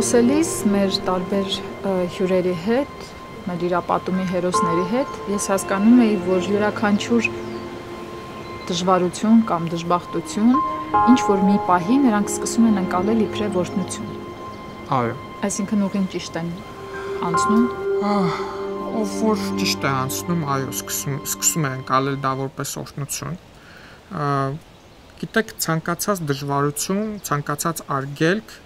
Խոսելիս մեր տարբեր հյուրերի հետ, մեր իրապատումի հերոսների հետ, ես հասկանում էի, որ յուրաքանչյուր դժվարություն կամ դժբախտություն ինչ որ մի պահի նրանք սկսում են անցնել իբրև օրհնություն։ Այո։ Այսինքն ուղին ճիշտ են անցնում։ Ով որ ճիշտ է անցնում, այո, սկսում սկսում է անցնել դա որպես օրհնություն։ Գիտեք, ցանկացած դժվարություն, ցանկացած արգելք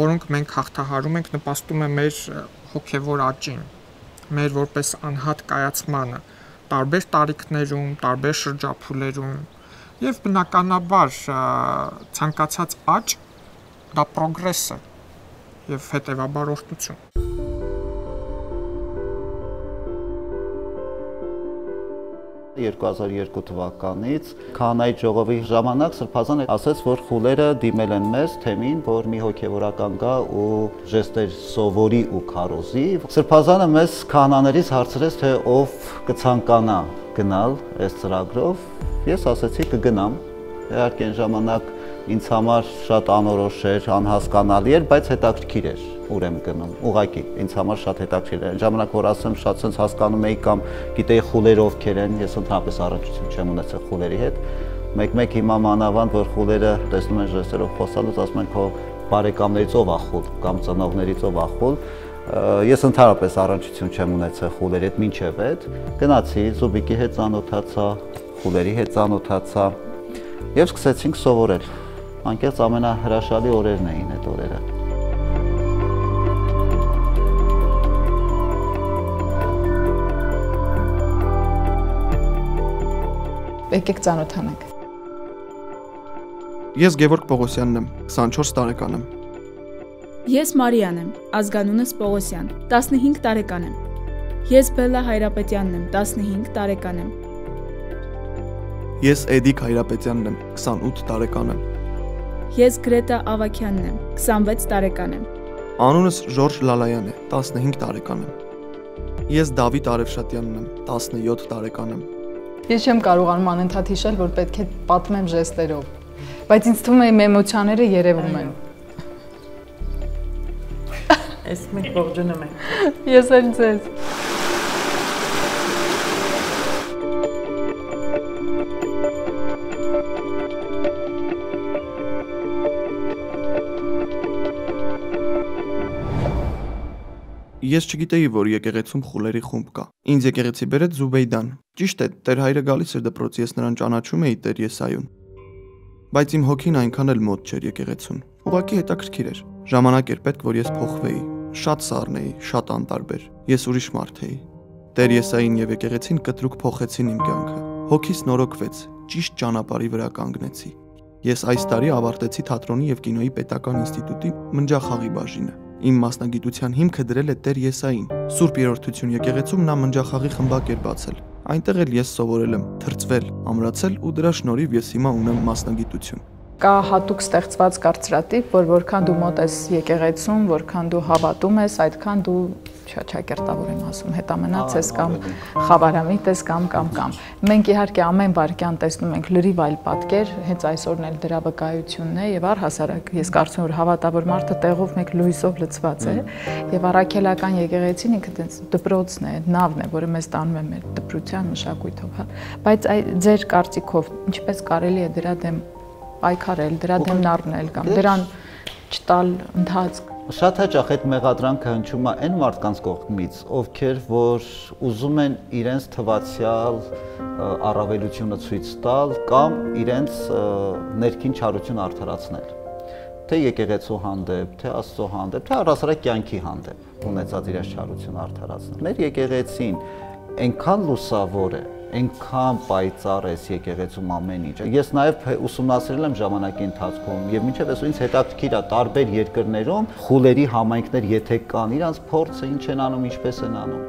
որոնք մենք հաղթահարում ենք, նպաստում է մեր հոգևոր աճին, մեր որպես անհատ կայացմանը տարբեր տարիքներում, տարբեր շրջափուլերում եւ բնականաբար ցանկացած աճ դա պրոգրես է եւ հետեւաբար օրհնություն 2002 թվականից քահանայի ժողովի ժամանակ Սրբազանը ասաց, որ խուլերը դիմել են մեզ թեմին, որ մի հոգևորական գա ու ժեստեր սովորի ու քարոզի։ Սրբազանը մեզ քահանաներից հարցրեց, թե ով կցանկանա գնալ այս ծրագրով։ Ես ասացի կգնամ։ Իհարկե ժամանակ ինձ համար շատ անորոշ էր, անհասկանալի էր, բայց հետաքրքիր էր ուր եմ գնում։ Ուղղակի ինձ համար շատ հետաքրքիր էր։ Ժամանակ որ ասեմ շատ sense հասկանում էի կամ գիտեի խուլերը ովքեր են, ես ընդհանրապես առնչություն չեմ ունեցել խուլերի հետ։ Մեկ-մեկ հիմա մանավանդ որ խուլերը տեսնում են ժեստերով խոսալուց ասում են քո բարեկամներից ով ա խուլ կամ ծնողներից ով ա խուլ ես ընդհանրապես առնչություն չեմ ունեցել խուլերի հետ մինչև այդ գնացի զուբիկի հետ ծանոթացա խուլերի հետ ծանոթացա եւ սկսեցինք սովորել անկեղծ ամենահրաշալի օրերն էին այդ օրերը Եկեք ծանոթանանք։ Ես Գևորգ Պողոսյանն եմ, 24 տարեկան եմ։ Ես Մարիան եմ, ազգանունս Պողոսյան, 15 տարեկան եմ։ Ես Բելլա Հայրապետյանն եմ, 15 տարեկան եմ։ Ես Էդիկ Հայրապետյանն եմ, 28 տարեկան եմ։ Ես Գրետա Ավակյանն եմ, 26 տարեկան եմ։ Անունս Ժորժ Լալայան է, 15 տարեկան եմ։ Ես Դավիթ Արևշատյանն եմ, 17 տարեկան եմ։ Ես չեմ կարողանում անընդհատ հիշել, որ պետք է պատմեմ ժեստերով, բայց ինձ թվում է իմ էմոցիաները երևում են։ Ես մենք ողջունում ենք։ Ես էլ ձեզ։ Ես չգիտեի, որ եկեղեցում խուլերի խումբ կա։ Ինձ եկեղեցի բերեց Զուբեյդան։ Ճիշտ է, Տեր հայրը գալիս էր դպրոց, ես նրան ճանաչում էի Տեր Եսայուն։ Բայց իմ հոգին այնքան էլ մոտ չէր եկեղեցուն։ Ուղղակի հետաքրքիր էր։ Ժամանակ էր պետք, որ ես փոխվեի։ Շատ սառնեի, շատ անտարբեր։ Ես ուրիշ մարդ էի։ Տեր Եսային եւ եկեղեցին կտրուկ փոխեցին իմ կյանքը։ Հոգիս նորոգվեց, ճիշտ ճանապարհի վրա կանգնեցի։ Ես այս տարի ավարտեցի թատրոնի եւ կինոյի պետական ինստիտուտի մնջախաղի բաժինը։ Իմ մասնագիտության հիմքը դրել է Տեր Եսային։ Սուրբ Երորդություն եկեղեցում նա մնջախաղի խմբակ էր բացել։ Այնտեղ էլ ես սովորել եմ թրծվել, ամրացել ու դրա շնորհիվ ես հիմա ունեմ մասնագիտություն կա հատուկ ստեղծված կարծրատիպ, որ որքան դու մոտ ես եկեղեցում, որքան դու հավատում ես, այդքան դու չաչակերտավոր եմ ասում, հետամնաց ես կամ խավարամիտ ես կամ կամ կամ։ Մենք իհարկե ամեն վարքյան տեսնում ենք լրիվ այլ պատկեր, հենց այսօրն էլ դրա վկայությունն է եւ առհասարակ ես կարծում որ հավատավոր մարդը տեղով մեկ լույսով լցված է եւ առաքելական եկեղեցին ինքը տենց դպրոցն է, նավն է, որը մեզ տանում է մեր դպրության մշակույթով, հա։ Բայց այ ձեր կարծիքով ինչպես կարելի է դրա դեմ պայքարել, դրա դեմն առնել կամ դրան չտալ ընթացք Շատ հաճախ այդ մեղադրանքը հնչում է այն մարդկանց կողմից, ովքեր որ ուզում են իրենց թվացial առավելությունը ցույց տալ կամ իրենց ներքին չարություն արդարացնել թե եկեղեցու հանդեպ, թե Աստծո հանդեպ, թե առասարակ կյանքի հանդեպ ունեցած իրենց չարությունը արդարացնել։ Մեր եկեղեցին այնքան լուսավոր է, այնքան պայծառ է եկեղեցում ամեն ինչ։ Ես նաև ուսումնասիրել եմ ժամանակի ընթացքում եւ մինչեւ այսօր ինձ հետաքրքիր է տարբեր երկրներում խուլերի համայնքներ եթե կան, իրանց փորձը ինչ են անում, ինչպես են անում։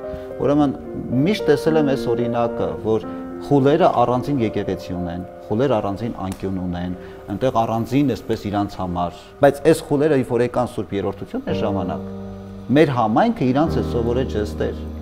Ուրեմն միշտ տեսել եմ այս օրինակը, որ խուլերը առանձին եկեղեցի ունեն, խուլեր առանձին անկյուն ունեն, այնտեղ առանձին էսպես իրանց համար, բայց այս խուլերը որ եկան Սուրբ Երորդություն այս ժամանակ, մեր համայնքը իրանց է սովորել ջստեր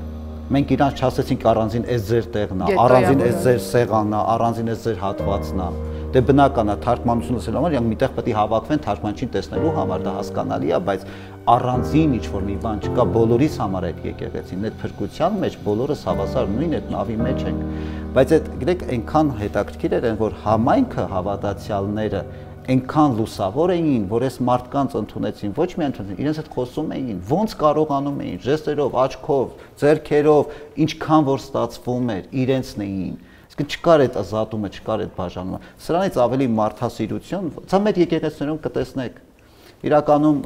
մենք իրանց չասեցինք առանձին այս ձեր տեղն է, առանձին այս ձեր սեղանն է, առանձին այս ձեր հատվածն է։ Դե բնական է թարգմանությունը ասելու համար, իրանք միտեղ պետք է հավաքվեն թարգմանչին տեսնելու համար, դա հասկանալի է, բայց առանձին ինչ որ մի բան չկա, բոլորիս համար այդ եկեղեցին, այդ փրկության մեջ բոլորս հավասար նույն այդ նավի մեջ ենք։ Բայց այդ գիտեք, այնքան հետաքրքիր էր, որ համայնքը հավատացյալները այնքան լուսավոր էին, որ այս մարդկանց ընդունեցին, ոչ միայն ընդունեցին, իրենց հետ խոսում էին, ոնց կարողանում էին, ժեստերով, աչքով, ձեռքերով, ինչքան որ ստացվում էր, իրենցն էին։ Իսկ չկար այդ ազատումը, չկար այդ բաժանումը։ Սրանից ավելի մարդասիրություն, ցա մեր եկեղեցիներում կտեսնեք։ Իրականում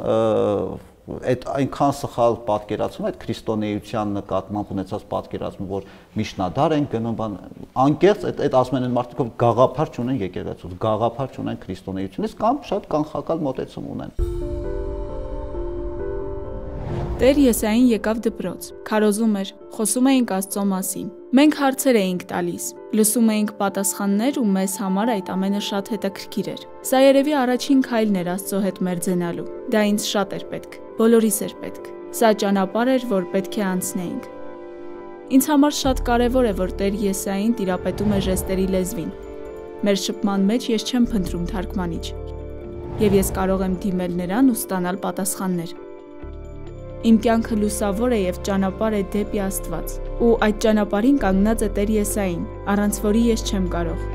այդ այնքան սխալ պատկերացում այդ քրիստոնեության նկատմամբ ունեցած պատկերացումը, որ միջնադար են գնում, բան անկեղծ այդ այդ ասում են մարդիկ ով գաղափար չունեն եկեղեցուց, գաղափար չունեն քրիստոնեությունից կամ շատ կանխակալ մոտեցում ունեն։ Տեր Եսային եկավ դպրոց, քարոզում էր, խոսում էինք Աստծո մասին։ Մենք հարցեր էինք տալիս, լսում էինք պատասխաններ ու մեզ համար այդ ամենը շատ հետաքրքիր էր։ Սա երևի առաջին քայլն էր Աստծո հետ մերձենալու։ Դա ինձ շատ էր պետք բոլորիս էր պետք։ Սա ճանապարհ էր, որ պետք է անցնեինք։ Ինձ համար շատ կարևոր է, որ Տեր Եսային տիրապետում է ժեստերի լեզվին։ Մեր շփման մեջ ես չեմ փնտրում թարգմանիչ։ Եվ ես կարող եմ դիմել նրան ու ստանալ պատասխաններ։ Իմ կյանքը լուսավոր է եւ ճանապարհ է դեպի Աստված։ Ու այդ ճանապարհին կանգնած է Տեր Եսային, առանց որի ես չեմ կարող։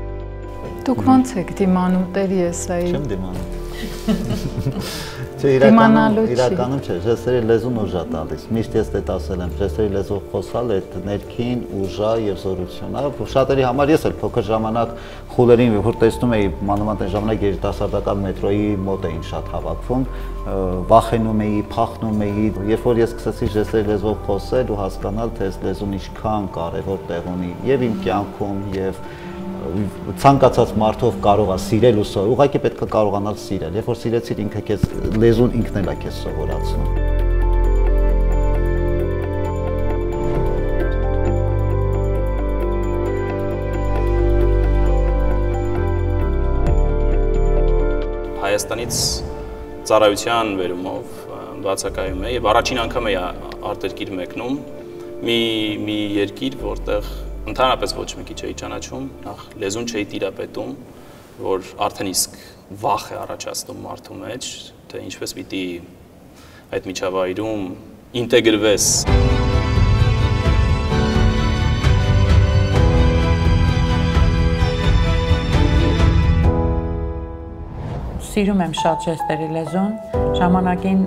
Դուք ո՞նց եք դիմանում Տեր Եսայի։ Չեմ դիմանում։ Չէ, իրականում իրականում չէ, ժեստերի լեզուն ուժ է տալիս։ Միշտ ես դա ասել եմ, ժեստերի լեզվով խոսալ այդ ներքին ուժա եւ զորություն է։ Շատերի համար ես էլ փոքր ժամանակ խուլերին որ տեսնում էի մանավանդ այն ժամանակ երիտասարդական մետրոյի մոտ էին շատ հավաքվում, վախենում էի, փախնում էի, երբ որ ես սկսեցի ժեստերի լեզվով խոսել ու հասկանալ, թե այս լեզուն ինչքան կարևոր տեղ ունի եւ իմ կյանքում եւ ցանկացած մարդով կարող է սիրել ու սո, ուղղակի պետք է կարողանալ սիրել։ Երբ որ սիրեցիր ինքը քեզ լեզուն ինքն էլ է քեզ սովորացնում։ Հայաստանից ծառայության վերումով բացակայում է եւ առաջին անգամ է արտերկիր մեկնում մի մի երկիր, որտեղ ընդհանրապես ոչ մեկի չէի ճանաչում, նախ լեզուն չէի տիրապետում, որ արդեն իսկ վախ է առաջացնում մարդու մեջ, թե ինչպես պիտի այդ միջավայրում ինտեգրվես սիրում եմ շատ ժեստերի լեզուն։ Ժամանակին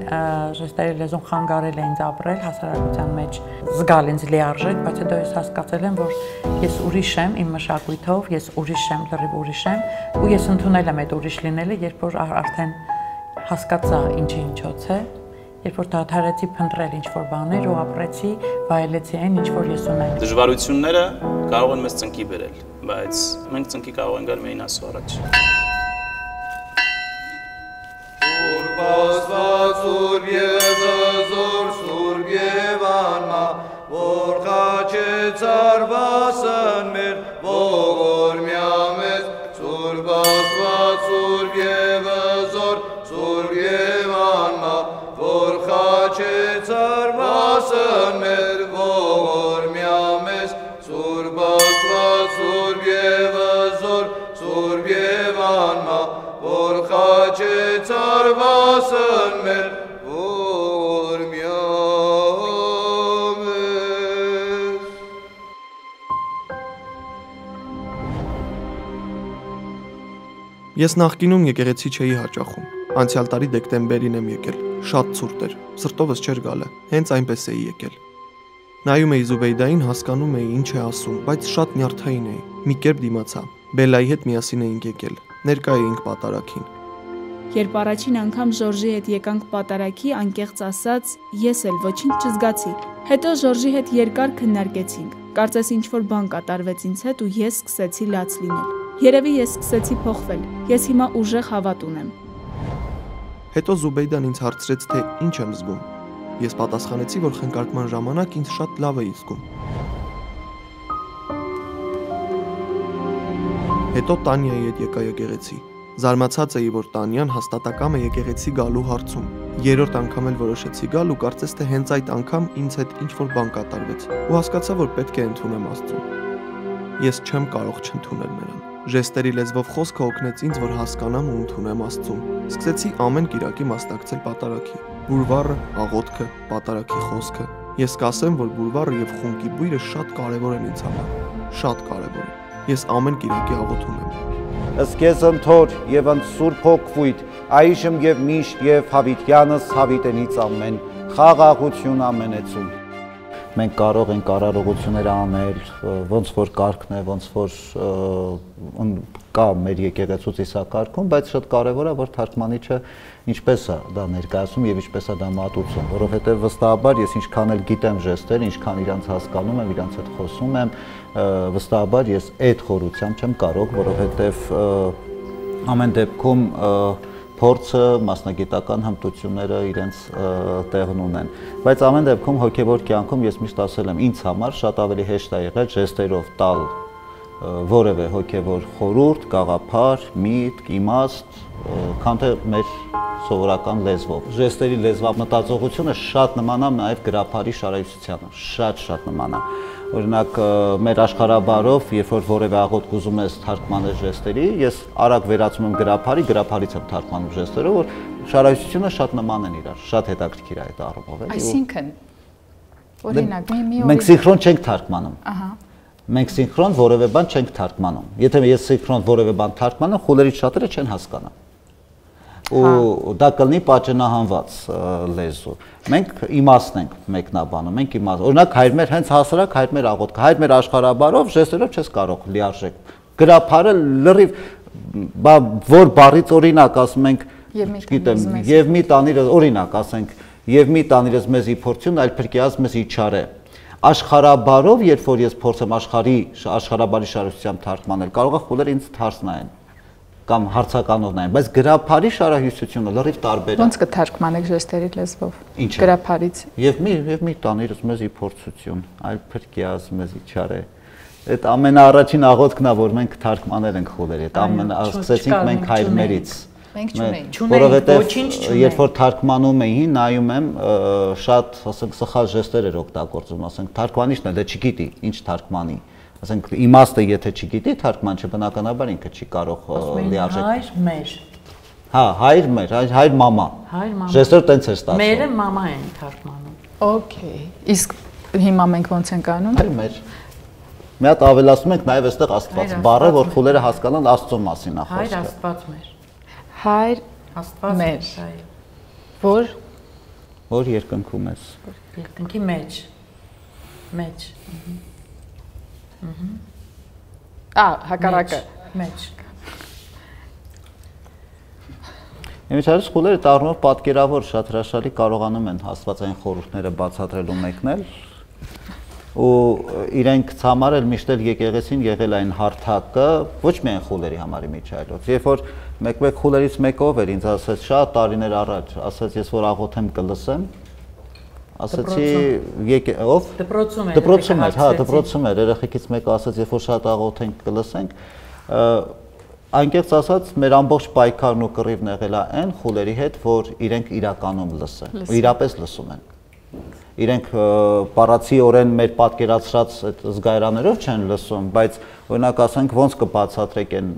ժեստերի լեզուն խանգարել է ինձ ապրել հասարակության մեջ, զգալ ինձ լիարժեք, բայց հետո ես հասկացել եմ, որ ես ուրիշ եմ իմ մշակույթով, ես ուրիշ եմ, լրիվ ուրիշ եմ, ու ես ընդունել եմ այդ ուրիշ լինելը, երբ որ արդեն հասկացա ինչի ինչոց է, երբ որ դադարեցի փնտրել ինչ որ բաներ ու ապրեցի, վայելեցի այն ինչ որ ես ունեմ։ Դժվարությունները կարող են մեզ ծնկի բերել, բայց մենք ծնկի կարող ենք գալ միայն Աստծո առաջ։ Սուրբ եւ զոր Սուրբ եւ անմա որ խաչեց արվասն մեր ողորմյա արվասն մեր ողորմյա մեզ Ես նախկինում եկեղեցի չէի հաճախում։ Անցյալ տարի դեկտեմբերին եմ եկել։ Շատ ցուրտ էր։ Սրտովս չէր գալը։ Հենց այնպես էի եկել։ Նայում էի Զուբեյդային, հասկանում էի ինչ է ասում, բայց շատ նյարդային էի։ Մի կերպ դիմացա։ Բելայի հետ միասին էինք եկել։ Ներկա էինք պատարակին։ Երբ առաջին անգամ Ժորժի հետ եկանք պատարակի, անկեղծ ասած, ես էլ ոչինչ չզգացի։ Հետո Ժորժի հետ երկար քննարկեցինք։ Կարծես ինչ որ բան կատարվեց ինձ հետ ու ես սկսեցի լաց լինել։ Երևի ես սկսեցի փոխվել։ Ես հիմա ուժեղ հավատ ունեմ։ Հետո Զուբեյդան ինձ հարցրեց, թե ինչ եմ զգում։ Ես պատասխանեցի, որ խնկարկման ժամանակ ինձ շատ լավ էի զգում։ Հետո Տանիայի հետ եկա եկեղեցի։ Զարմացած էի, որ Տանյան հաստատակամ է եկեղեցի գալու հարցում։ Երրորդ անգամ էլ որոշեցի գալ ու կարծես թե հենց այդ անգամ ինձ հետ ինչ որ բան կատարվեց։ Ու հասկացա, որ պետք է ընդունեմ Աստծուն։ Ես չեմ կարող չընդունել նրան։ Ժեստերի լեզվով խոսքը օգնեց ինձ, որ հասկանամ ու ընդունեմ Աստծուն։ Սկսեցի ամեն Կիրակի մասնակցել պատարակի։ Բուրվարը, աղոթքը, պատարակի խոսքը։ Ես կասեմ, որ բուրվարը եւ խունկի բույրը շատ կարեւոր են ինձ համար։ Շատ կարեւոր։ Ես ամեն Կիրակի աղոթում եմ ըստ քեզ ընթոր եւ ընդ սուրբ հոգվույթ այժմ եւ միշտ եւ հավիտյանս հավիտենից ամեն խաղաղություն ամենեցում մենք կարող ենք արարողություններ անել, ոնց որ կարգն է, ոնց որ կա մեր եկեղեցու ծիսակարգում, բայց շատ կարևոր է, որ թարգմանիչը ինչպես է դա ներկայացում եւ ինչպես է դա մատուցում, որովհետեւ վստահաբար ես ինչքան էլ գիտեմ ժեստեր, ինչքան իրանց հասկանում եմ, իրանց հետ խոսում եմ, վստահաբար ես այդ խորությամբ չեմ կարող, որովհետեւ ամեն դեպքում փորձը, մասնագիտական հմտությունները իրենց տեղն ունեն։ Բայց ամեն դեպքում հոգեվոր կյանքում ես միշտ ասել եմ, ինձ համար շատ ավելի հեշտ է եղել ժեստերով տալ որևէ հոգեվոր խորուրդ, գաղափար, միտք, իմաստ, քան թե մեր սովորական լեզվով։ Ժեստերի լեզվամտածողությունը շատ նման է նաև գրափարի շարայցությանը, շատ-շատ նման է։ Օրինակ մեր աշխարհաբարով, երբ որ որևէ աղոթք ուզում ես թարգմանել ժեստերի, ես արագ վերացում եմ գրափարի, գրափարից եմ թարգմանում ժեստերով, որ շարայցությունը շատ նման են իրար, շատ հետաքրքիր է այդ առումով, էլի։ Այսինքն օրինակ մի մի Մենք սինխրոն չենք թարգմանում։ Ահա մենք սինխրոն որևէ բան չենք թարգմանում։ Եթե ես սինխրոն որևէ բան թարգմանեմ, խուլերից շատերը չեն հասկանա ու դա կլինի պատճենահանված լեզու։ Մենք իմաստն ենք մեկնաբանում, մենք իմաստ։ Օրինակ հայրմեր հենց հասարակ հայրմեր աղոթք, հայրմեր աշխարհաբարով ժեստերով չես կարող լիարժեք։ Գրափարը լրիվ բա որ բառից օրինակ ասում ենք, չգիտեմ, եւ մի տանիրը օրինակ ասենք, եւ մի տանիրս մեզ իփորձյուն, այլ փրկիած մեզ իչարե աշխարաբարով, երբ որ ես փորձեմ աշխարհի աշխարաբարի շարժությամբ թարգմանել, կարող է խուլեր ինձ թարս նայեն կամ հարցականով նայեն, բայց գրափարի շարահյուսությունը լրիվ տարբեր է։ Ոնց կթարգմանեք ժեստերի լեզվով։ Գրափարից։ Եվ մի եւ մի տանիրս մեզի փորձություն, այլ փրկիազ մեզի չարե։ Այդ ամենաառաջին աղոթքն է, որ մենք թարգմանել ենք խուլերի։ Այդ ամենը սկսեցինք մենք հայրներից։ Մենք չունենք։ Որովհետև երբ որ թարգմանում էին, նայում եմ շատ, ասենք, սխալ ժեստեր էր օգտագործում, ասենք, թարգմանիչն էլ դե չգիտի, ինչ թարգմանի ասենք իմաստը եթե չգիտի թարգմանչը բնականաբար ինքը չի կարող լիարժեք հայր մեր հա հայր մեր հայր մամա հայր մամա ժեստոր տենց է ստացվում մերը մամա են թարգմանում օքեյ իսկ հիմա մենք ոնց ենք անում? Հայր մեր մի հատ ավելացնում ենք նաև այստեղ աստված բառը որ խուլերը հասկանան աստծո մասին է խոսքը հայր աստված մեր հայր աստված մեր որ որ երկնքում ես երկնքի մեջ մեջ Ահա, հակառակը մեջ։ Իմիջիայլս խուլերը տառնով պատկերավոր շատ հրաշալի կարողանում են հաստվածային խորհուրդները բացատրելու մեկնել ու իրենք ցամար էլ միշտ էլ եկեղեցին եղել այն հարթակը ոչ միայն խուլերի համար իմիջիայլոց երբ որ մեկ-մեկ խուլերից մեկով էր ինձ ասաց շատ տարիներ առաջ ասաց ես որ աղոթեմ կլսեմ ասացի եկե ով? Դպրոցում էր դպրոցում էր հա դպրոցում էր երեխեքից մեկը ասաց երբ որ շատ աղոթենք կլսենք անկեղծ ասած մեր ամբողջ պայքարն ու կռիվն եղել է այն խուլերի հետ որ իրենք իրականում լսեն ու իրապես լսում են իրենք պարացիորեն մեր պատկերացրած այդ զգայարաներով չեն լսում, բայց օրինակ ասենք ոնց կբացատրեք այն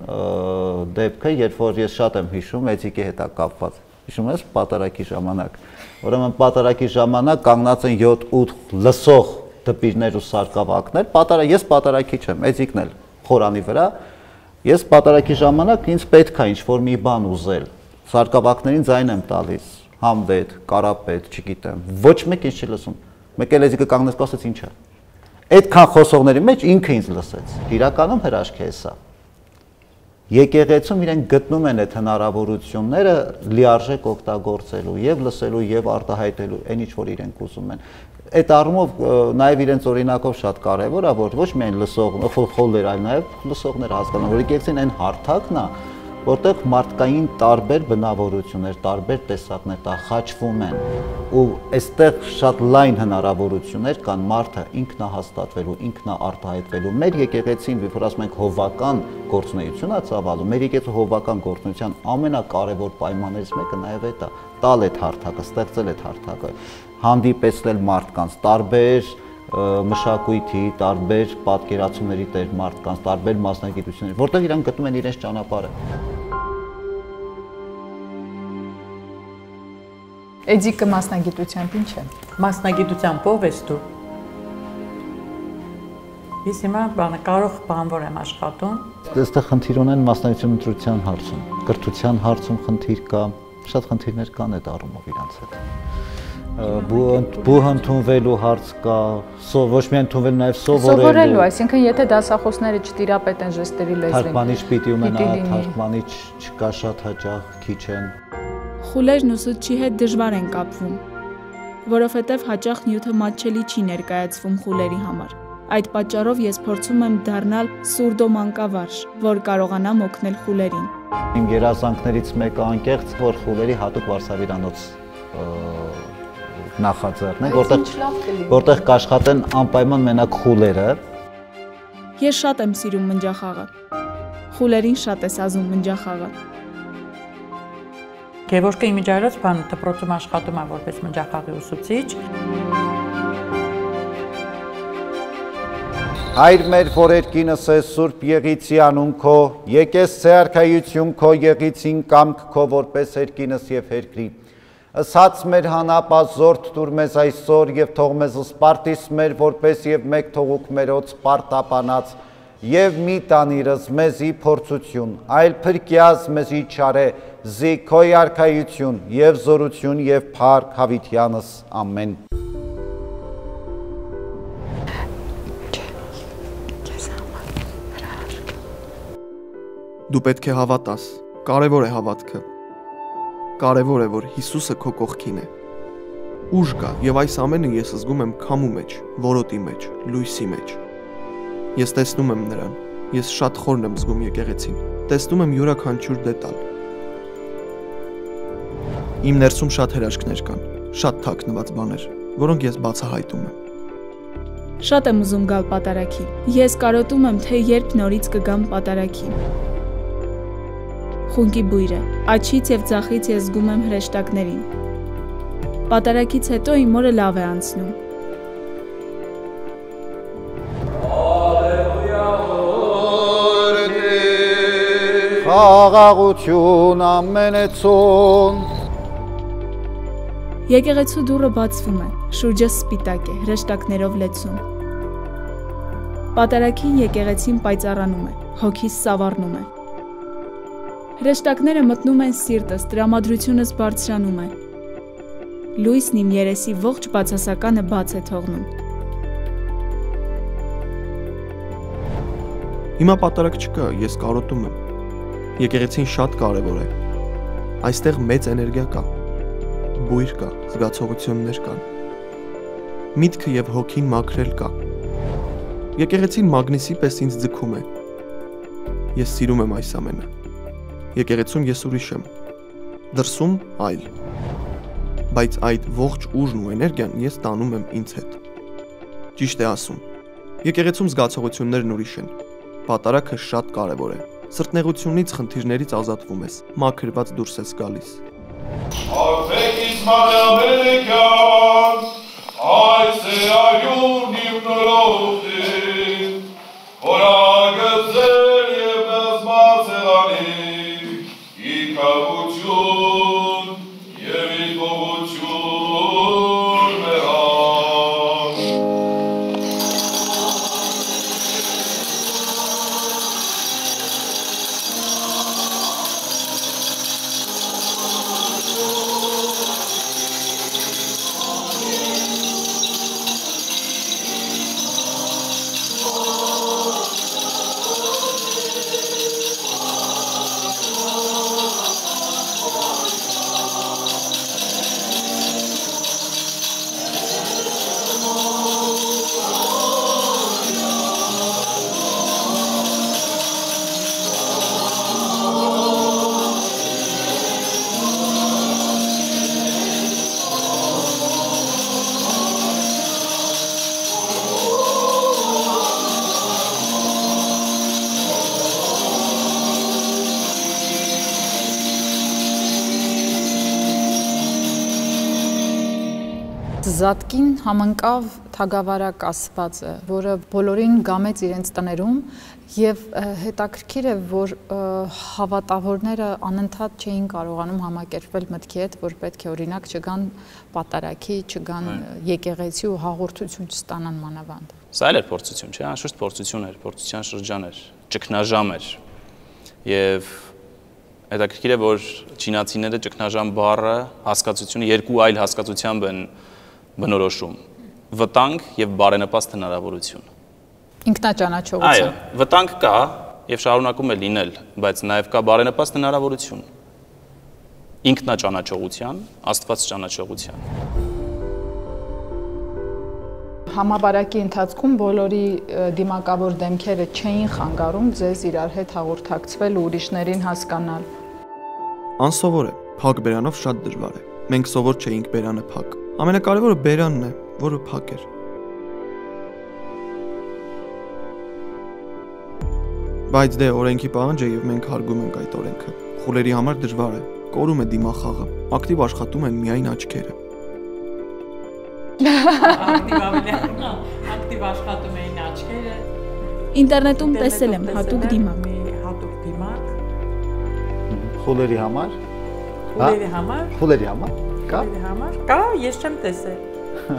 դեպքը, երբ որ ես շատ եմ հիշում էթիկի հետ կապված։ Հիշում ես պատարակի ժամանակ Ուրեմն պատարակի ժամանակ կանգնած են 7-8 լսող դպիրներ ու սարկավակներ, պատարա ես պատարակի չեմ, էցիկն էլ խորանի վրա։ Ես պատարակի ժամանակ ինձ պետք է ինչ-որ մի բան ուզել։ Սարկավակներին ձայն եմ տալիս, համվետ, կարապետ, չգիտեմ։ Ոչ մեկ ինձ չի լսում։ Մեկ էլ էզիկը կանգնեց կասեց ինչ է։ Այդքան խոսողների մեջ ինքը ինձ լսեց։ Իրականում հրաշք է սա եկեղեցում իրենք գտնում են այդ հնարավորությունները լիարժեք օգտագործելու եւ լսելու եւ արտահայտելու այն ինչ որ իրենք ուզում են Այդ առումով նաև իրենց օրինակով շատ կարևոր է, որ ոչ միայն լսող խոլեր, այլ նաև լսողներ հասկանան, որ եկեցին այն հարթակն է, որտեղ մարդկային տարբեր բնավորություններ, տարբեր տեսակներ դա խաչվում են ու այստեղ շատ լայն հնարավորություններ կան մարդը ինքնահաստատվելու, ինքնաարտահայտվելու։ Մեր եկեղեցին, որ ասում ենք հովական գործունեություն է ծավալում, մեր եկեղեցու հովական գործունեության ամենակարևոր պայմաններից մեկը նաև է՝ տալ այդ հարթակը, ստեղծել այդ հարթակը, հանդիպեցնել մարդկանց տարբեր մշակույթի, տարբեր պատկերացումների տեր մարդկանց, տարբեր մասնագիտությունների, որտեղ իրանք գտնում են իրենց ճանապարհը։ Էդիկը մասնագիտությամբ ինչ է։ Մասնագիտությամբ ով ես դու։ Ես հիմա բանը կարող բանվոր եմ աշխատում։ Այստեղ խնդիր ունեն մասնագիտություն ընտրության հարցում, կրթության հարցում խնդիր կա, շատ խնդիրներ կան այդ առումով իրանց հետ բու ընդունվելու հարց կա, սով ոչ միայն ընդունվելու, նաև սովորելու։ Սովորելու, այսինքն եթե դասախոսները չտիրապետեն ժեստերի լեզվին։ Թարգմանիչ պիտի ունենա, թարգմանիչ չկա շատ հաճախ, քիչ են։ Խուլերն ուսուցչի հետ դժվար են կապվում, որովհետև հաճախ նյութը մատչելի չի ներկայացվում խուլերի համար։ Այդ պատճառով ես փորձում եմ դառնալ սուրդոմանկավարժ, որ կարողանամ օգնել խուլերին։ Իմ երազանքներից մեկը անկեղծ, որ խուլերի հատուկ վարսավիրանոց նախաձեռն է, որտեղ որտեղ կաշխատեն անպայման մենակ խուլերը։ Ես շատ եմ սիրում մնջախաղը։ Խուլերին շատ է սազում մնջախաղը։ Գևորգը իմիջայլոց բան դպրոցում աշխատում է որպես մնջախաղի ուսուցիչ։ Հայր մեր, որ երկինս է Սուրբ Եղիցի անուն քո, եկես ցերքայություն քո Եղիցին կամք քո որպես երկինս եւ երկրի Ասած մեր հանապազորդ դուր մեզ այսօր եւ թող մեզ սպարտիս մեր որպես եւ մեկ թողուք մերոց սպարտապանած եւ մի տանիրս մեզի փորձություն, այլ փրկյազ մեզի չարե, զի քո արքայություն եւ զորություն եւ փառք հավիտյանս ամեն։ Դու պետք է հավատաս։ Կարևոր է հավատքը Կարևոր է, որ Հիսուսը քո կողքին է։ Ուժ կա, եւ այս ամենը ես զգում եմ քամու մեջ, որոտի մեջ, լույսի մեջ։ Ես տեսնում եմ նրան։ Ես շատ խորն եմ զգում եկեղեցին։ Տեսնում եմ յուրաքանչյուր դետալ։ Իմ ներսում շատ հրաշքներ կան, շատ թաքնված բաներ, որոնք ես բացահայտում եմ։ Շատ եմ ուզում գալ պատարակի։ Ես կարոտում եմ, թե երբ նորից կգամ պատարակի խունկի բույրը։ Աչից եւ ձախից ես զգում եմ հրեշտակներին։ Պատարակից հետո իմ օրը լավ է անցնում։ Խաղաղություն ամենեցուն Եկեղեցու դուռը բացվում է, շուրջը սպիտակ է, հրեշտակներով լեցուն։ Պատարակին եկեղեցին պայծառանում է, հոգիս սավառնում է։ Հրեշտակները մտնում են սիրտս, տրամադրությունս բարձրանում է։ Լույսն իմ երեսի ողջ բացասականը բաց է թողնում։ Հիմա պատարակ չկա, ես կարոտում եմ։ Եկեղեցին շատ կարևոր է։ Այստեղ մեծ էներգիա կա։ Բույր կա, զգացողություններ կան։ Միտքը եւ հոգին մաքրել կա։ Եկեղեցին մագնիսի պես ինձ ձգում է։ Ես սիրում եմ այս ամենը եկեղեցում ես ուրիշ եմ։ Դրսում այլ։ Բայց այդ ողջ ուժն ու էներգիան ես տանում եմ ինձ հետ։ Ճիշտ է ասում։ Եկեղեցում զգացողություններն ուրիշ են։ Պատարակը շատ կարևոր է։ Սրտնեղությունից, խնդիրներից ազատվում ես, մաքրված դուրս ես գալիս։ Արդեք Իսմայամելեկյան, Զատկին համընկավ թագավարակ ասվածը, որը բոլորին գամեց իրենց տներում եւ հետաքրքիր է, որ հավատավորները անընդհատ չէին կարողանում համակերպվել մտքի հետ, որ պետք է օրինակ չգան պատարակի, չգան եկեղեցի ու հաղորդություն չստանան մանավանդ։ Սա էլ էր փորձություն, չէ՞, անշուշտ փորձություն էր, փորձության շրջան էր, ճգնաժամ էր։ Եվ հետաքրքիր է, որ չինացիները ճգնաժամ բառը հասկացությունը երկու այլ հասկացությամբ են բնորոշում վտանգ եւ բարենպաստ հնարավորություն։ Ինքնաճանաչողություն։ Այո, վտանգ կա եւ շարունակում է լինել, բայց նաեւ կա բարենպաստ հնարավորություն։ Ինքնաճանաչողության, Աստված ճանաչողության։ Համաբարակի ընթացքում բոլորի դիմակավոր դեմքերը չէին խանգարում ձեզ իրար հետ հաղորդակցվել ու ուրիշներին հասկանալ։ Անսովոր է, փակ բերանով շատ դժվար է։ Մենք սովոր չէինք բերանը փակ։ Ամենակարևորը բերանն է, որը փակ էր։ Բայց դե օրենքի պահանջ է եւ մենք հարգում ենք այդ օրենքը։ Խուլերի համար դժվար է։ Կորում է դիմախաղը։ Ակտիվ աշխատում են միայն աչքերը։ Ակտիվ ավելի ակտիվ աշխատում էին աչքերը։ Ինտերնետում տեսել եմ հատուկ դիմակ։ Հատուկ դիմակ։ Խուլերի համար։ Խուլերի համար։ Խուլերի համար։ Կա։ համար։ Կա, ես չեմ տեսել։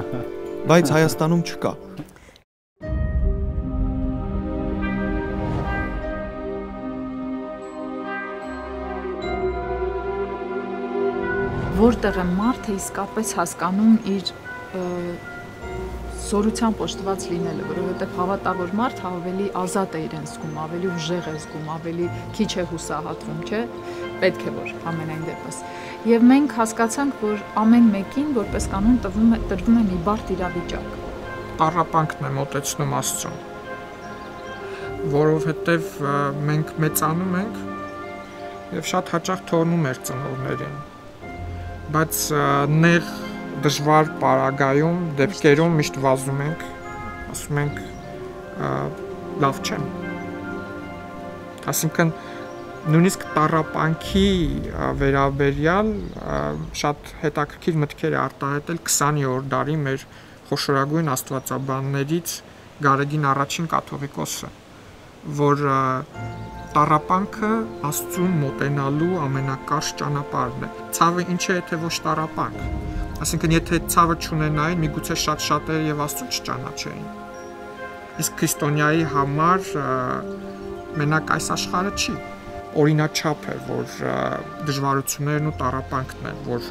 Բայց Հայաստանում չկա։ Որտեղ է մարդը իսկապես հասկանում իր զորությամբ օժտված լինելը, որովհետև հավատավոր մարդ ավելի ազատ է իրեն զգում, ավելի ուժեղ է զգում, ավելի քիչ է հուսահատվում, չէ՞։ Պետք է որ ամենայն դեպս։ Եվ մենք հասկացանք, որ ամեն մեկին որպես կանոն տրվում է տրվում է մի բարդ իրավիճակ։ Տարապանքն է մոտեցնում Աստծուն։ Որովհետև մենք մեծանում ենք եւ շատ հաճախ թողնում մեր ծնողներին։ Բայց նեղ դժվար պարագայում, դեպքերում միշտ վազում ենք, ասում ենք լավ չեմ։ Այսինքն նույնիսկ տարապանքի վերաբերյալ շատ հետաքրքիր մտքեր է արտահայտել 20-րդ դարի մեր խոշորագույն աստվածաբաններից Գարեգին առաջին կաթողիկոսը, որ տարապանքը Աստծուն մոտենալու ամենակարճ ճանապարհն է։ Ցավը ինչ է, եթե ոչ տարապանք։ Այսինքն եթե ցավը չունենային, միգուցե շատ շատերը եւ Աստծուն չճանաչեին։ Իսկ քրիստոնյայի համար մենակ այս աշխարհը չի օրինաչափ է, որ դժվարություններն ու տարապանքն են, որ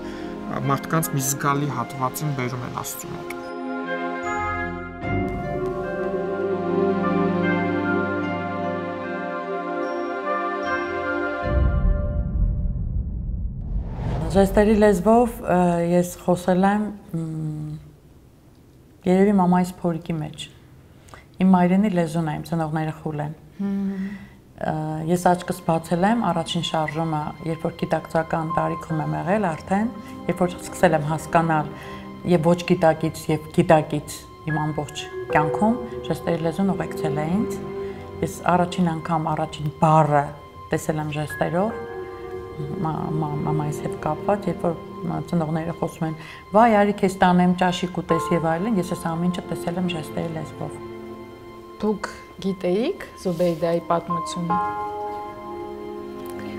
մարդկանց մի զգալի հատվածին բերում են Աստծուն հետ։ Ժեստերի լեզվով ես խոսել եմ երևի մամայիս փորիկի մեջ։ Իմ մայրենի լեզուն է, իմ ծնողները խուլ են։ Ես աչքս բացել եմ առաջին շարժումը, երբ որ գիտակցական տարիքում եմ եղել արդեն, երբ որ սկսել եմ հասկանալ եւ ոչ գիտակից եւ գիտակից իմ ամբողջ կյանքում ժեստերի լեզուն ուղեկցել է ինձ։ Ես առաջին անգամ առաջին բառը տեսել եմ ժեստերով մամայիս հետ կապված, երբ որ ծնողները խոսում են, «Վայ, արի քեզ տանեմ ճաշիկ ուտես եւ այլն», ես այս ամեն ինչը տեսել եմ ժեստերի լեզվով։ Դուք գիտեիք Զուբեյդայի պատմությունը։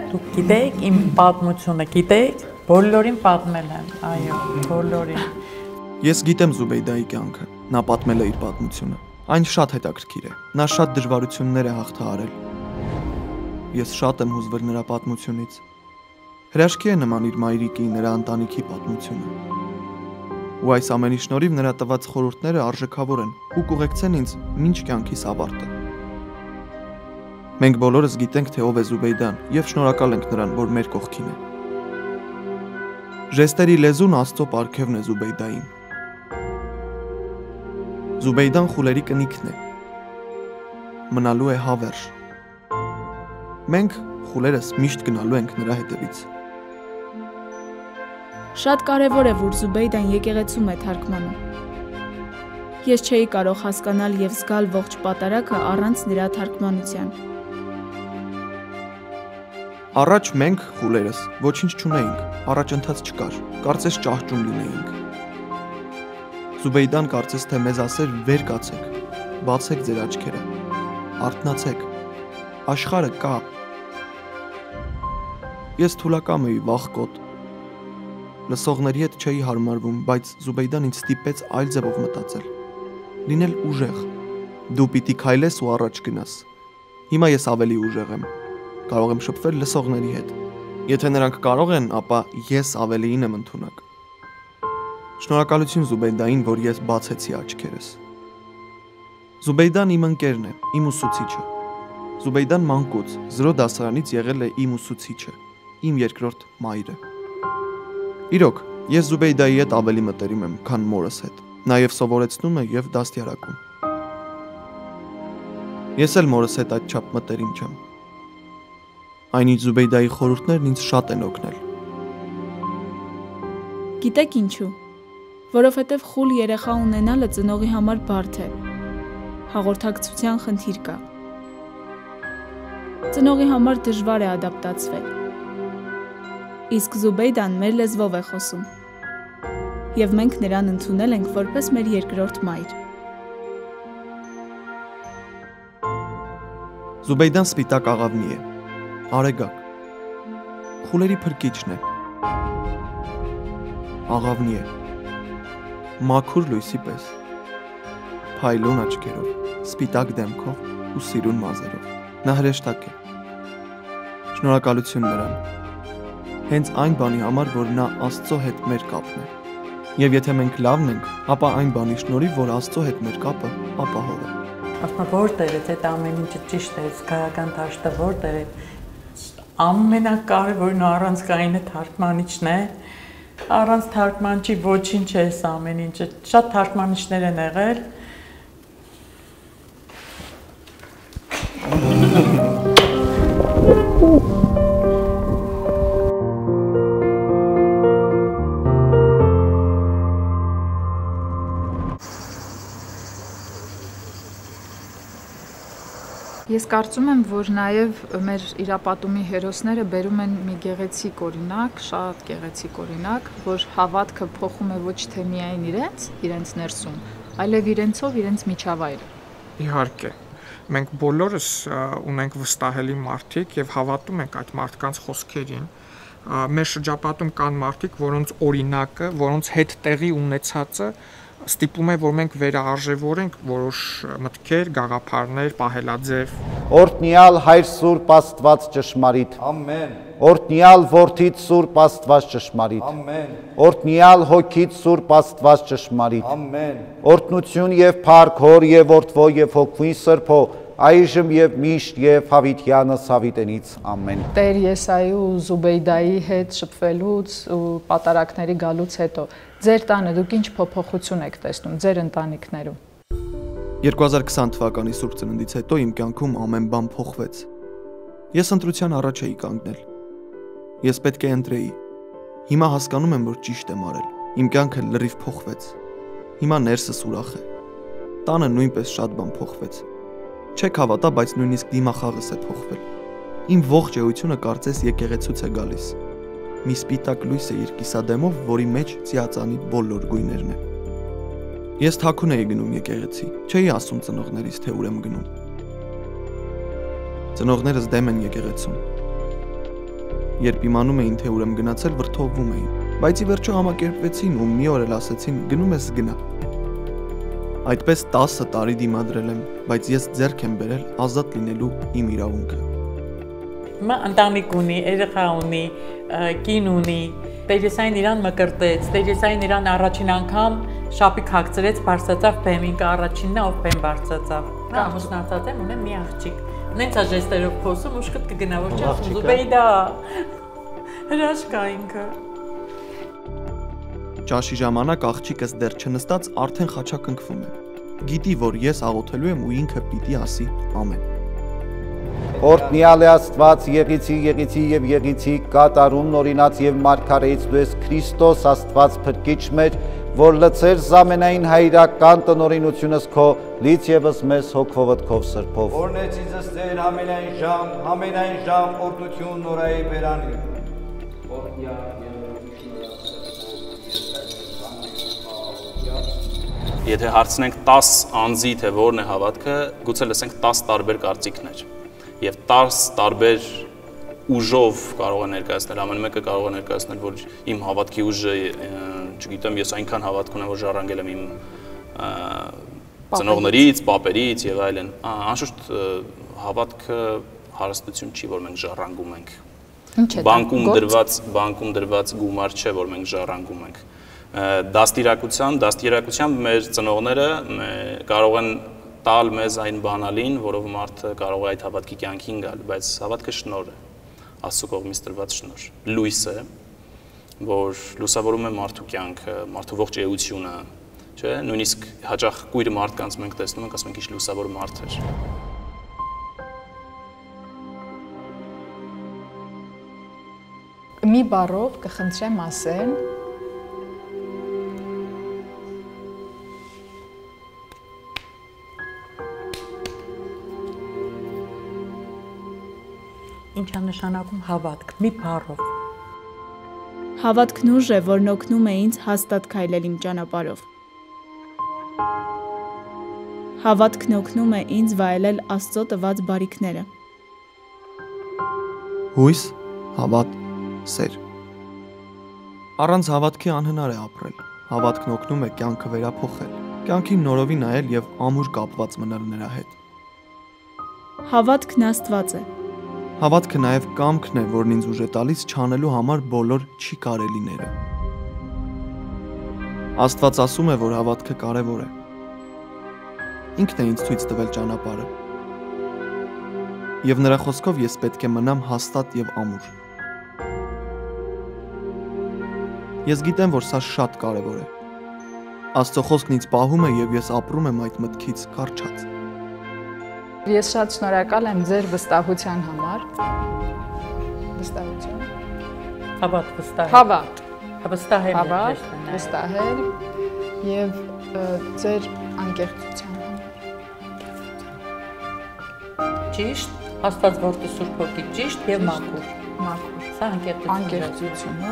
Դուք գիտեիք իմ պատմությունը, գիտեիք, բոլորին պատմել եմ, այո, բոլորին։ Ես գիտեմ Զուբեյդայի կյանքը։ Նա պատմել է իր պատմությունը։ Այն շատ հետաքրքիր է։ Նա շատ դժվարություններ է հաղթահարել։ Ես շատ եմ հուզվել նրա պատմությունից։ Հրաշքի է նման իր մայրիկի, նրա ընտանիքի պատմությունը։ Ու այս ամենի շնորհիվ նրա տված խորհուրդները արժեքավոր են ու կուղեկցեն ինձ ոչ կյանքիս ավարտը։ Մենք բոլորս գիտենք, թե ով է Զուբեյդան եւ շնորհակալ ենք նրան, որ մեր կողքին է։ Ժեստերի լեզուն Աստծո պարգևն է Զուբեյդային։ Զուբեյդան խուլերի կնիքն է։ Մնալու է հավերժ։ Մենք խուլերս միշտ գնալու ենք նրա հետևից։ Շատ կարևոր է, որ Զուբեյդան եկեղեցում է թարգմանում։ Ես չէի կարող հասկանալ եւ զգալ ողջ պատարակը առանց նրա թարգմանության։ Առաջ մենք խուլերս ոչինչ չունեինք, առաջընթաց չկար, կարծես ճահճում լինեինք։ Զուբեյդան կարծես թե մեզ ասեր վեր կացեք, բացեք ձեր աչքերը, արթնացեք, աշխարը կա։ Ես թուլակամ էի վախկոտ։ Լսողների հետ չէի հարմարվում, բայց Զուբեյդան ինձ ստիպեց այլ ձևով մտածել։ Լինել ուժեղ։ Դու պիտի քայլես ու առաջ գնաս։ Հիմա ես ավելի ուժեղ եմ։ Կարող եմ շփվել լսողների հետ։ Եթե նրանք կարող են, ապա ես ավելիին եմ ընդունակ։ Շնորհակալություն Զուբեյդային, որ ես բացեցի աչքերս։ Զուբեյդան իմ ընկերն է, իմ ուսուցիչը։ Զուբեյդան մանկուց 0 դասարանից եղել է իմ ուսուցիչը, իմ երկրորդ մայրը։ Իրոք, ես Զուբեյդայի հետ ավելի մտերիմ եմ, քան մորս հետ։ Նաև սովորեցնում է եւ դաստիարակում։ Ես էլ մորս հետ այդչափ մտերիմ չեմ։ Այնից Զուբեյդայի խորհուրդներն ինձ շատ են օգնել։ Գիտեք ինչու որովհետև խուլ երեխա ունենալը ծնողի համար բարդ է։ Հաղորդակցության խնդիր կա։ Ծնողի համար դժվար է ադապտացվել։ Իսկ Զուբեյդան մեր լեզվով է խոսում։ Եվ մենք նրան ընդունել ենք որպես մեր երկրորդ մայր։ Զուբեյդան սպիտակ աղավնի է։ Արեգակ։ Խուլերի փրկիչն է։ Աղավնի է մաքուր լույսի պես։ Փայլուն աչքերով, սպիտակ դեմքով ու սիրուն մազերով։ Նա հրեշտակ է։ Շնորհակալություն նրան։ Հենց այն բանի համար, որ նա Աստծո հետ մեր կապն է։ Եվ եթե մենք լավն ենք, ապա այն բանի շնորհիվ, որ Աստծո հետ մեր կապը ապահով է։ Ասма որտեղից այդ ամեն ինչը ճիշտ է, զգայական դաշտը որտեղ է։ Ամենակարևորն առանցքայինը թարգմանիչն է, առանց թարգմանչի ոչինչ է այս ամեն ինչը։ Շատ թարգմանիչներ են եղել, Ես կարծում եմ, որ նաև մեր իրապատումի հերոսները բերում են մի գեղեցիկ օրինակ, շատ գեղեցիկ օրինակ, որ հավատքը փոխում է ոչ թե միայն իրենց, իրենց ներսում, այլև իրենցով իրենց միջավայրը։ Իհարկե, մենք բոլորս ունենք վստահելի մարդիկ եւ հավատում ենք այդ մարդկանց խոսքերին մեր շրջապատում կան մարդիկ, որոնց օրինակը, որոնց հետ տեղի ունեցածը ստիպում է, որ մենք վերարժևորենք որոշ մտքեր, գաղափարներ, պահելաձև։ Օրտնյալ Հայր Սուրբ Աստված ճշմարիտ։ Ամեն։ Օրտնյալ Որդիդ Սուրբ Աստված ճշմարիտ։ Ամեն։ Օրտնյալ Հոգիդ Սուրբ Աստված ճշմարիտ։ Ամեն։ Օրտնություն եւ Փառք Հոր եւ Որդվո եւ Հոգվի Սրբո այժմ եւ միշտ եւ Հավիտյանս Հավիտենից ամեն։ Տեր Եսայի ու Զուբեյդայի հետ շփվելուց ու պատարակների գալուց հետո ձեր տանը դուք ինչ փոփոխություն եք տեսնում ձեր ընտանիքներում։ 2020 թվականի Սուրբ Ծննդից հետո իմ կյանքում ամեն բան փոխվեց։ Ես ընտրության առաջ էի կանգնել։ Ես պետք է ընտրեի։ Հիմա հասկանում եմ, որ ճիշտ եմ արել։ Իմ կյանքը լրիվ փոխվեց։ Հիմա ներսս ուրախ է։ Տանը նույնպես շատ բան փոխվեց Չեք հավատա, բայց նույնիսկ դիմախաղս է փոխվել։ Իմ ողջ էությունը կարծես եկեղեցուց է գալիս։ Մի սպիտակ լույս է իր կիսադեմով, որի մեջ ծիածանի բոլոր գույներն են։ Ես թաքուն էի գնում եկեղեցի։ Չէի ասում ծնողներիս, թե ուր եմ գնում։ Ծնողներս դեմ են եկեղեցուն։ Երբ իմանում էին, թե ուր եմ գնացել, վրթովվում էին, բայց ի վերջո համակերպվեցին ու մի օր էլ ասեցին՝ գնում ես գնա։ Այդպես 10 տարի դիմադրել եմ, բայց ես ձեռք եմ բերել ազատ լինելու իմ իրավունքը։ Մա ընտանիք ունի, երեխա ունի, կին ունի, Տերեսային իրան մկրտեց, Տերեսային իրան առաջին անգամ շապիկ հագցրեց, բարձրացավ բեմին, կա առաջինն է, ով բեմ բարձրացավ։ Հա, ամուսնացած եմ, ունեմ մի աղջիկ։ Նենց է ժեստերով խոսում, ուշքդ կգնա, որ չասում, զուբեյդա։ Հրաշքա ինքը։ Ճաշի ժամանակ աղջիկս դեռ չնստած արդեն խաչակնքվում է։ Գիտի, որ ես աղոթելու եմ ու ինքը պիտի ասի ամեն։ Օրտնյալ է Աստված Եղիցի, Եղիցի եւ Եղիցի կատարում նորինած եւ մարգարեից դու ես Քրիստոս Աստված փրկիչ մեր, որ լցեր զամենային հայրական տնորինությունս քո լից եւս մեզ հոգվովդ քով սրբով։ Օրնեցիցս ձեր ամենայն ժամ, ամենայն ժամ օրդություն նորայի բերանի։ Օրտնյալ եթե հարցնենք 10 անձի թե որն է հավատքը, գուցե լսենք 10 տարբեր կարծիքներ։ Եվ 10 տարբեր ուժով կարող է ներկայացնել, ամեն մեկը կարող է ներկայացնել, որ իմ հավատքի ուժը, չգիտեմ, ես այնքան հավատք ունեմ, որ ժառանգել եմ իմ ծնողներից, պապերից եւ այլն։ Անշուշտ հավատքը հարստություն չի, որ մենք ժառանգում ենք։ Ինչ է Բանկում դրված, բանկում դրված գումար չէ, որ մենք ժառանգում ենք։ Դաստիարակության, դաստիարակությամբ մեր ծնողները կարող են տալ մեզ այն բանալին, որով մարդը կարող է այդ հավատքի կյանքին գալ, բայց հավատքը շնոր է։ Աստծո կողմից տրված շնոր։ Լույս է, որ լուսավորում է մարդու կյանքը, մարդու ողջ էությունը, չէ՞, նույնիսկ հաճախ կույր մարդկանց մենք տեսնում ենք, ասում ենք ինչ լուսավոր մարդ էր։ Մի բառով կխնդրեմ ասել Ինչ է նշանակում հավատք։ Մի բառով։ Հավատքն ուժ է, որն օգնում է ինձ հաստատ քայլել իմ ճանապարհով։ Հավատքն օգնում է ինձ վայելել Աստծո տված բարիքները։ Հույս, հավատ, սեր։ Առանց հավատքի անհնար է ապրել։ Հավատքն օգնում է կյանքը վերափոխել, կյանքին նորովի նայել եւ ամուր կապված մնալ նրա հետ։ Հավատքն Աստված է։ Հավատքը նաև կամքն է, որն ինձ ուժ է տալիս չանելու համար բոլոր չի կարելիները։ Աստված ասում է, որ հավատքը կարևոր է։ Ինքն է ինձ ցույց տվել ճանապարհը։ Եվ նրա խոսքով ես պետք է մնամ հաստատ եւ ամուր։ Ես գիտեմ, որ սա շատ կարևոր է։ Աստծո խոսքն ինձ պահում է եւ ես ապրում եմ այդ մտքից կարճած։ Ես շատ շնորհակալ եմ ձեր վստահության համար։ Վստահություն։ Հավատ վստահ։ Հավատ, Վստահել է հավատ, վստահել եւ ձեր անկեղծության համար։ Ճիշտ, Աստված որդի Սուրբ Հոգի ճիշտ եւ մաքուր։ Մաքուր։ Սա անկեղծություն։ Անկեղծություն, օ։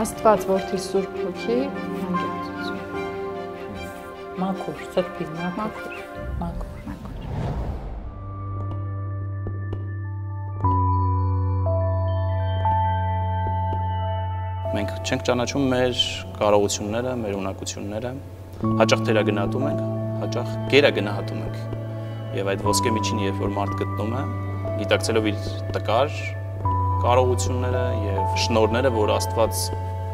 Աստված որդի Սուրբ Հոգի, անկեղծություն։ Մաքուր, մաքուր, Մաքուր։ Մենք չենք ճանաչում մեր կարողությունները, մեր ունակությունները, հաճախ թերագնահատում ենք, հաճախ գերագնահատում ենք։ Եվ այդ ոսկե միջինը, երբ որ մարդ գտնում է, գիտակցելով իր տկար կարողությունները եւ շնորհները, որ Աստված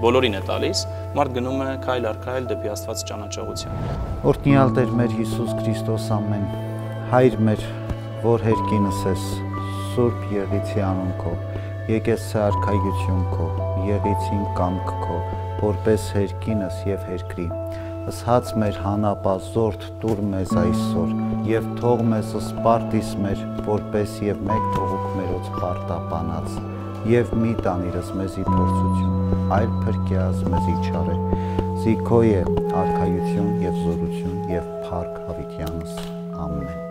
բոլորին է տալիս, մարդ գնում է քայլ առ քայլ դեպի Աստված ճանաչողության։ Օրհնյալ Տեր մեր Հիսուս Քրիստոս ամեն Հայր մեր, որ հերկինս ես, Սուրբ Եղիցի անուն քո, եկես սարքայություն քո, Եղիցին կամք քո, որպես հերկինս եւ հերկրի։ Ըսհաց մեր հանապազորդ տուր մեզ այսօր եւ թող մեզ սպարտիս մեր, որպես եւ մեկ թողուկ մերոց պարտապանած եւ մի տանիրս մեզի փորձություն, այլ փրկյազ մեզի չարե։ Զիքոյ է արքայություն եւ զորություն եւ փառք հավիտյանս։ Ամեն։